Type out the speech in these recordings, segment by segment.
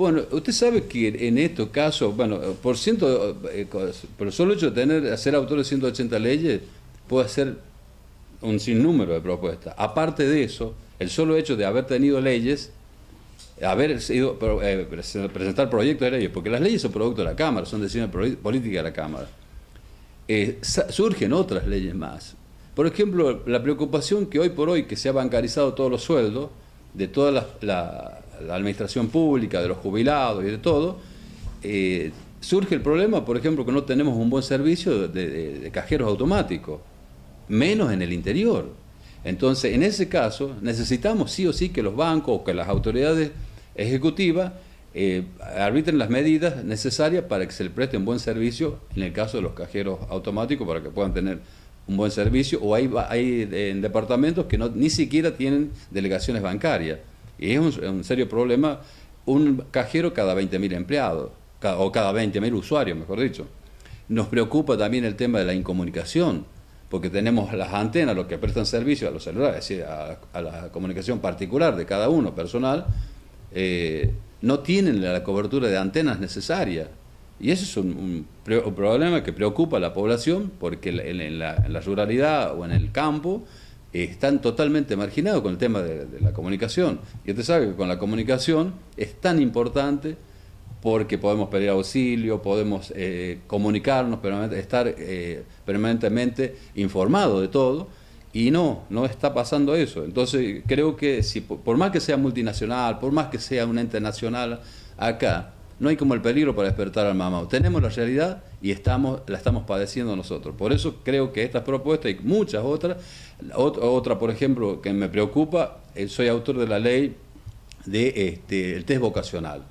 Bueno, usted sabe que en estos casos, bueno, por ciento, eh, por el solo hecho de tener, ser autor de 180 leyes, puede hacer un sinnúmero de propuestas. Aparte de eso, el solo hecho de haber tenido leyes, haber sido, eh, presentar proyectos de leyes, porque las leyes son producto de la Cámara, son decisiones políticas de la Cámara. Eh, surgen otras leyes más. Por ejemplo, la preocupación que hoy por hoy que se ha bancarizado todos los sueldos de toda la administración pública, de los jubilados y de todo, eh, surge el problema, por ejemplo, que no tenemos un buen servicio de, cajeros automáticos, menos en el interior. Entonces, en ese caso, necesitamos sí o sí que los bancos o que las autoridades ejecutivas eh, arbitren las medidas necesarias para que se le preste un buen servicio en el caso de los cajeros automáticos para que puedan tener un buen servicio o hay, hay en departamentos que no, ni siquiera tienen delegaciones bancarias. Y es un, serio problema un cajero cada 20.000 empleados, o cada 20.000 usuarios, mejor dicho. Nos preocupa también el tema de la incomunicación, porque tenemos las antenas, los que prestan servicio a los celulares, es decir, a, la comunicación particular de cada uno, personal, eh, no tienen la cobertura de antenas necesaria. Y eso es un, problema que preocupa a la población, porque en la ruralidad o en el campo, están totalmente marginados con el tema de, la comunicación. Y usted sabe que con la comunicación es tan importante porque podemos pedir auxilio, podemos eh, comunicarnos, estar eh, permanentemente informados de todo, y no, no está pasando eso. Entonces creo que si por más que sea multinacional, por más que sea un ente nacional, acá no hay como el peligro para despertar al mamá. Tenemos la realidad y estamos, la estamos padeciendo nosotros. Por eso creo que estas propuestas y muchas otras, otra, por ejemplo que me preocupa, eh, soy autor de la ley de, este, test vocacional.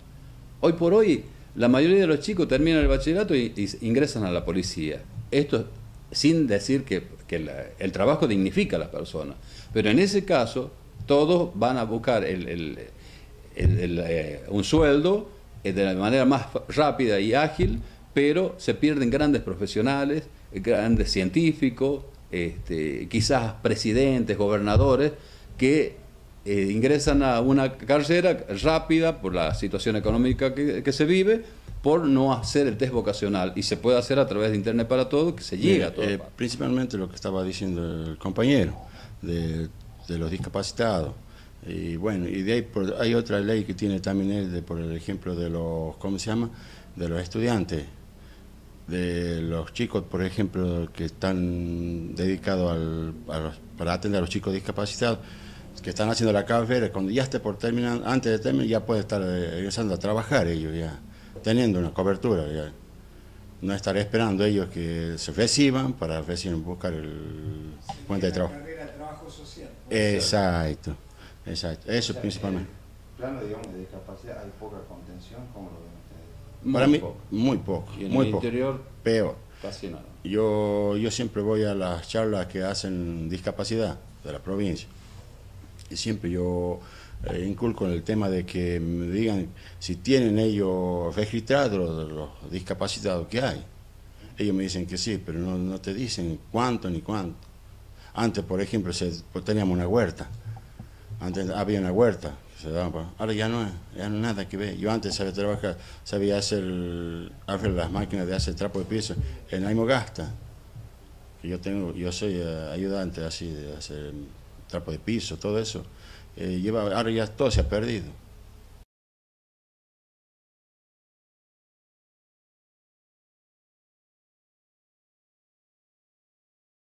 Hoy por hoy la mayoría de los chicos terminan el bachillerato y, ingresan a la policía. Esto sin decir que, el trabajo dignifica a las personas. Pero en ese caso, todos van a buscar el, eh, un sueldo de la manera más rápida y ágil, pero se pierden grandes profesionales, grandes científicos, este, quizás presidentes, gobernadores, que eh, ingresan a una carrera rápida por la situación económica que, se vive, por no hacer el test vocacional. Y se puede hacer a través de Internet para todo, que se llega a todo. Eh, principalmente lo que estaba diciendo el compañero, de, de los discapacitados. Y bueno, y de ahí hay otra ley que tiene también él, de, por el ejemplo de los, ¿cómo se llama? De los estudiantes, de los chicos, por ejemplo, que están dedicados al, para atender a los chicos discapacitados, que están haciendo la carrera, cuando ya esté por terminar, antes de terminar, ya puede estar eh, empezando a trabajar ellos, ya, teniendo una cobertura, ya. No estar esperando ellos que se reciban para recién buscar el cuenta de trabajo. trabajo social. Exacto. Exacto, eso principalmente. plano, digamos, de discapacidad hay poca contención, ¿cómo lo ven ustedes? Para mí, muy poco. ¿Y en muy el interior? Peor. Casi nada. Yo, yo siempre voy a las charlas que hacen discapacidad de la provincia. Y siempre yo eh, inculco en el tema de que me digan si tienen ellos registrados los discapacitados que hay. Ellos me dicen que sí, pero no, no te dicen cuánto ni cuánto. Antes, por ejemplo, se, pues, teníamos una huerta antes había una huerta, se daba, ahora ya no, ya no nada que ver. Yo antes sabía trabajar, sabía hacer, hacer las máquinas de hacer trapo de piso en Aymogasta. Que yo tengo, yo soy eh, ayudante así de hacer trapo de piso, todo eso. Eh, ahora ya todo se ha perdido.